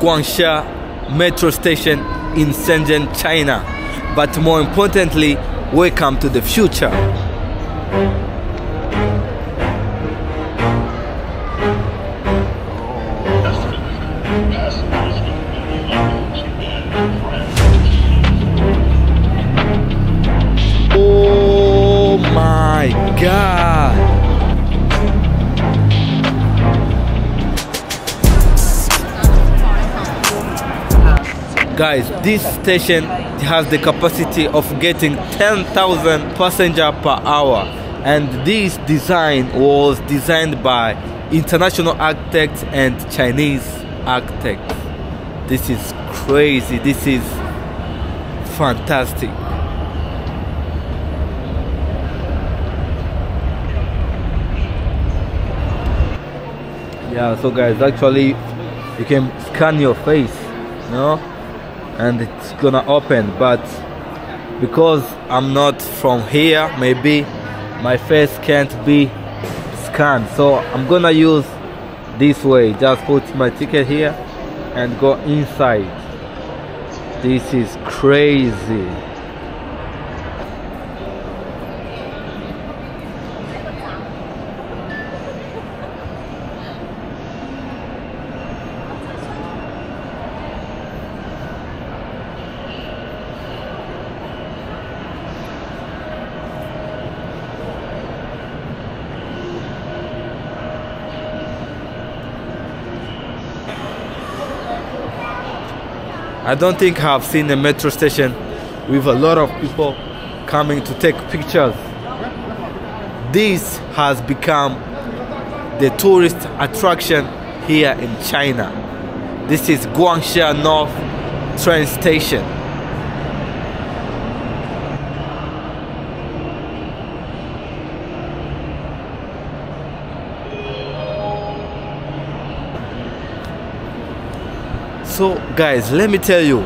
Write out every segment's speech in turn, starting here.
Guangxia metro station in Shenzhen, China. But more importantly, welcome to the future. Guys, this station has the capacity of getting 10,000 passenger per hour and this design was designed by international architects and Chinese architects. This is crazy. This is fantastic. Yeah, so guys, actually you can scan your face, know, and it's gonna open. But because I'm not from here, maybe my face can't be scanned. So I'm gonna use this way. Just put my ticket here and go inside. This is crazy. I don't think I've seen a metro station with a lot of people coming to take pictures. This has become the tourist attraction here in China. This is Guangxia North train station. So, guys, let me tell you,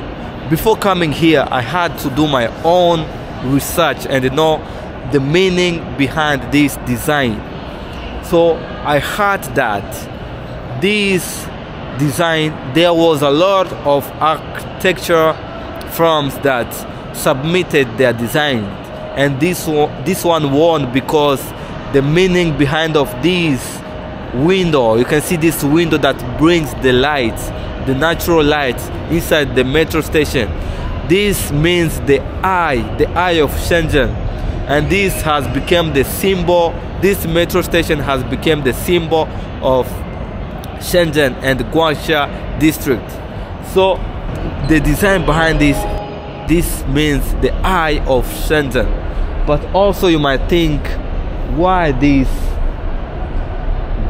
before coming here, I had to do my own research and know the meaning behind this design. So, I heard that this design, there was a lot of architecture firms that submitted their design, and this one, this one won because the meaning behind of this window, you can see this window that brings the light the natural light inside the metro station. This means the eye, the eye of Shenzhen. And this has become the symbol, this metro station has become the symbol of Shenzhen and Guangxia district. So the design behind this, this means the eye of Shenzhen. But also you might think, why this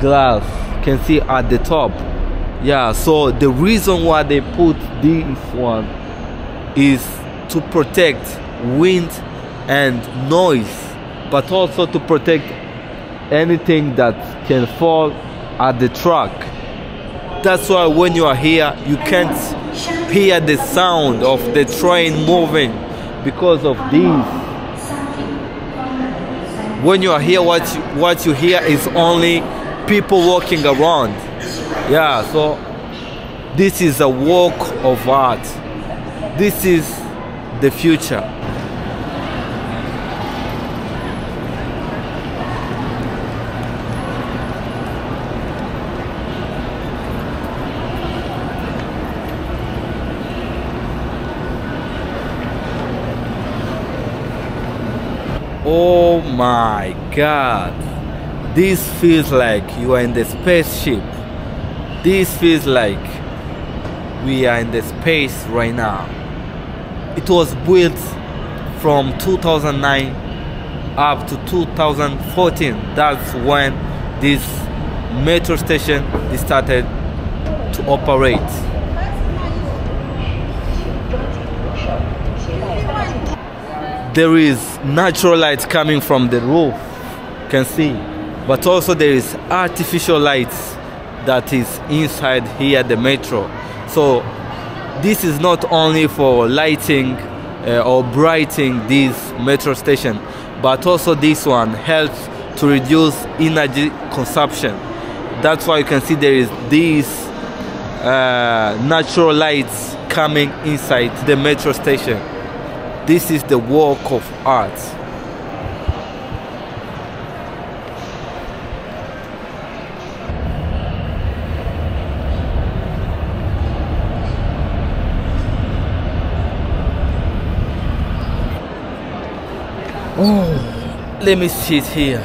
glass can see at the top yeah so the reason why they put this one is to protect wind and noise but also to protect anything that can fall at the track. That's why when you are here you can't hear the sound of the train moving because of this. When you are here what you, what you hear is only people walking around yeah so this is a work of art. This is the future. Oh my god. This feels like you are in the spaceship this feels like we are in the space right now. It was built from 2009 up to 2014 that's when this metro station started to operate. There is natural light coming from the roof you can see but also there is artificial lights that is inside here the metro so this is not only for lighting uh, or brightening this metro station but also this one helps to reduce energy consumption that's why you can see there is this uh, natural lights coming inside the metro station. This is the work of art. Oh, let me sit here.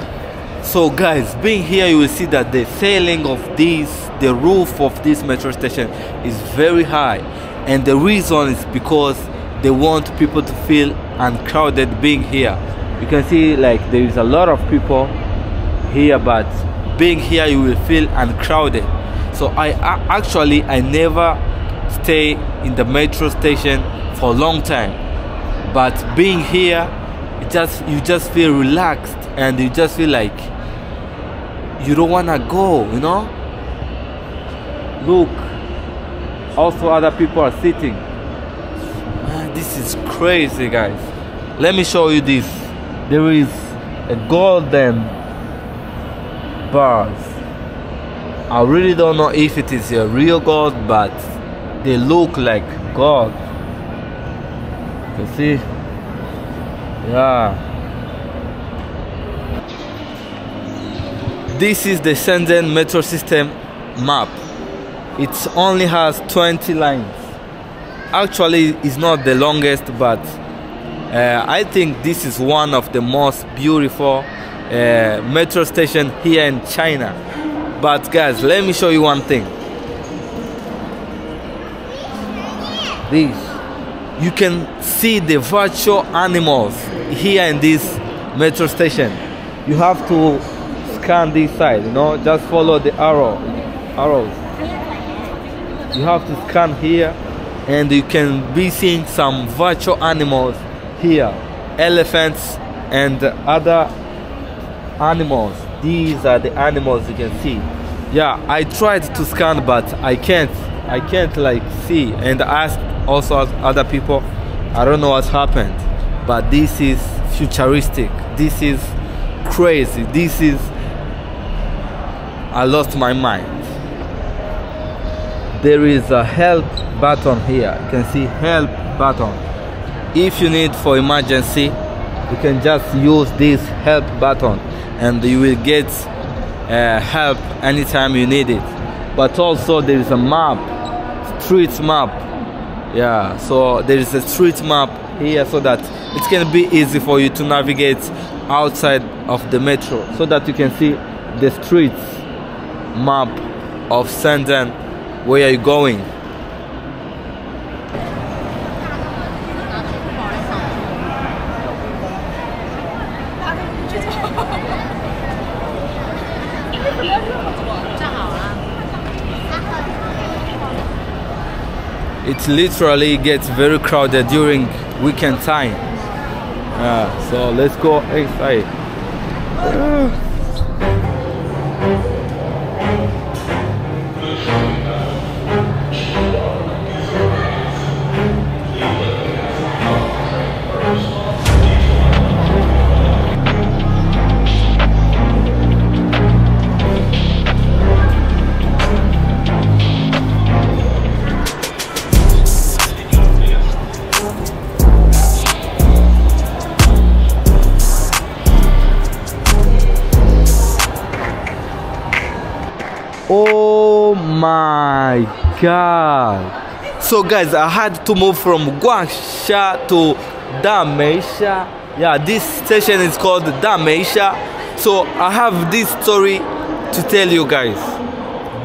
So guys, being here you will see that the ceiling of this, the roof of this metro station is very high. And the reason is because they want people to feel uncrowded being here. You can see like there is a lot of people here but being here you will feel uncrowded. So I actually I never stay in the metro station for a long time. But being here just you just feel relaxed and you just feel like you don't wanna go, you know? Look, also other people are sitting. Man, this is crazy, guys. Let me show you this. There is a golden bars. I really don't know if it is a real gold, but they look like gold. You see? Yeah. This is the Shenzhen metro system map. It only has 20 lines. Actually, it's not the longest, but uh, I think this is one of the most beautiful uh, metro station here in China. But guys, let me show you one thing. This, you can see the virtual animals here in this metro station. You have to scan this side you know just follow the arrow arrows. You have to scan here and you can be seeing some virtual animals here. Elephants and other animals. These are the animals you can see. Yeah i tried to scan but i can't i can't like see and ask also other people i don't know what's happened but this is futuristic this is crazy this is I lost my mind. There is a help button here. You can see help button. If you need for emergency, you can just use this help button and you will get uh, help anytime you need it. But also there is a map, street map. Yeah, so there is a street map here so that it can be easy for you to navigate outside of the metro. So that you can see the streets map of Shenzhen where are you going it literally gets very crowded during weekend time. So let's go inside god. So guys i had to move from guangxia to dameisha yeah this station is called dameisha so i have this story to tell you guys.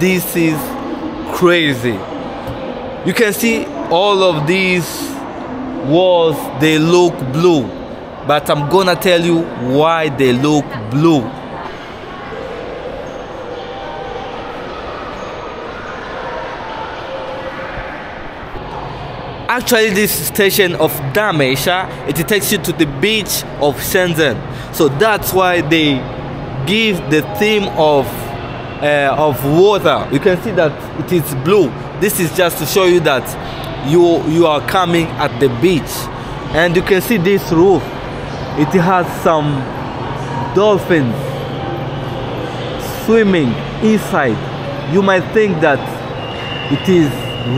This is crazy. You can see all of these walls they look blue. But i'm gonna tell you why they look blue actually this station of Dameisha it takes you to the beach of Shenzhen. So that's why they give the theme of uh, of water. You can see that it is blue. This is just to show you that you you are coming at the beach. And you can see this roof. It has some dolphins swimming inside. You might think that it is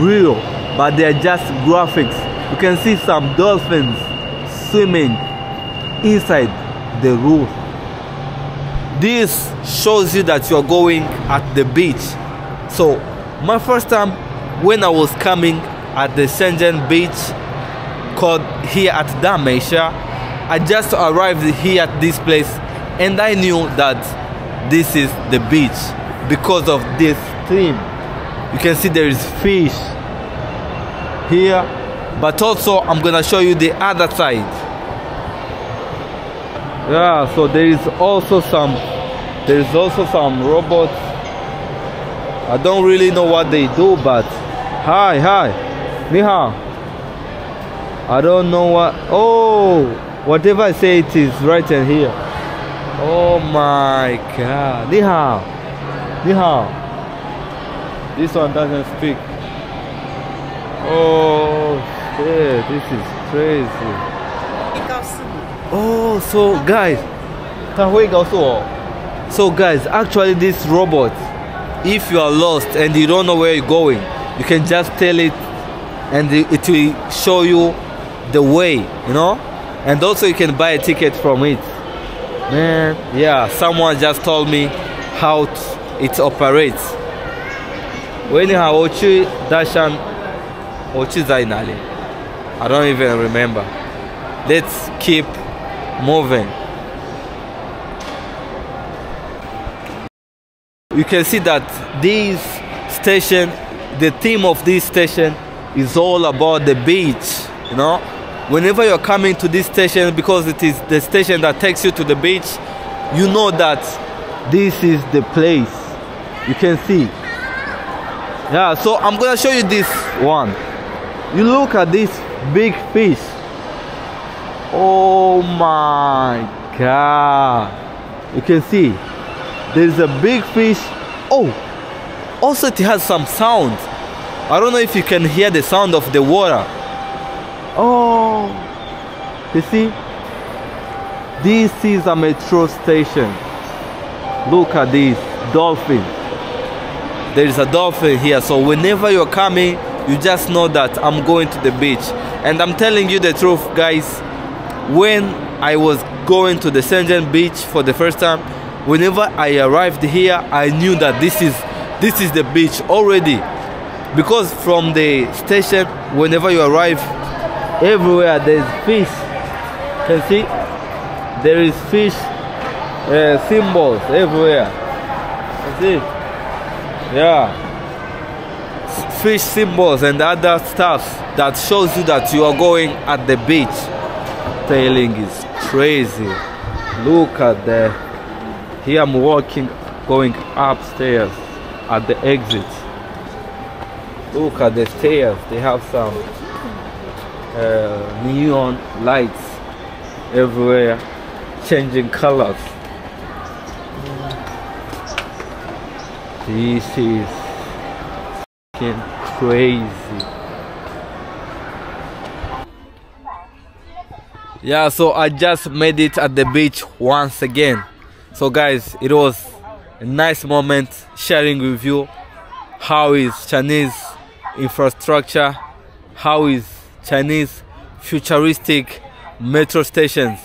real but they are just graphics you can see some dolphins swimming inside the roof this shows you that you are going at the beach so my first time when i was coming at the shenzhen beach called here at Dameisha. I just arrived here at this place and I knew that this is the beach because of this stream. You can see there is fish here, but also I'm gonna show you the other side. Yeah, so there is also some there is also some robots. I don't really know what they do, but hi, hi, ni hao. I don't know what. Oh, whatever I say, it is right in here. Oh my God. Ni hao. This one doesn't speak. Oh shit, this is crazy. Oh, so guys, 他会告诉我. So guys, actually this robot, if you are lost and you don't know where you're going, you can just tell it and it will show you the way, you know? And also you can buy a ticket from it. Man, yeah, someone just told me how it operates. When you have Ochi Dashan Ochi Zainali. I don't even remember. Let's keep moving. You can see that this station, the theme of this station is all about the beach, you know? whenever you're coming to this station because it is the station that takes you to the beach you know that this is the place you can see yeah so i'm gonna show you this one you look at this big fish. Oh my god. You can see there's a big fish. Oh also it has some sound. I don't know if you can hear the sound of the water. Oh, you see, this is a metro station. Look at this dolphin. There is a dolphin here, so whenever you're coming, you just know that I'm going to the beach. And I'm telling you the truth, guys. When I was going to the Shenzhen beach for the first time, whenever I arrived here, I knew that this is this is the beach already. Because from the station, whenever you arrive, everywhere there's fish can see there is fish uh, symbols everywhere see yeah fish symbols and other stuff that shows you that you are going at the beach. Tailing is crazy. Look at the here I'm walking going upstairs at the exit. Look at the stairs they have some uh, neon lights everywhere changing colors. This is crazy yeah so i just made it at the beach once again so guys it was a nice moment sharing with you how is chinese infrastructure how is Chinese futuristic metro stations.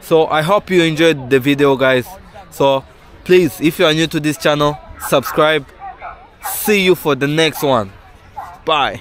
So I hope you enjoyed the video guys. So please, if you are new to this channel, subscribe. See you for the next one. Bye.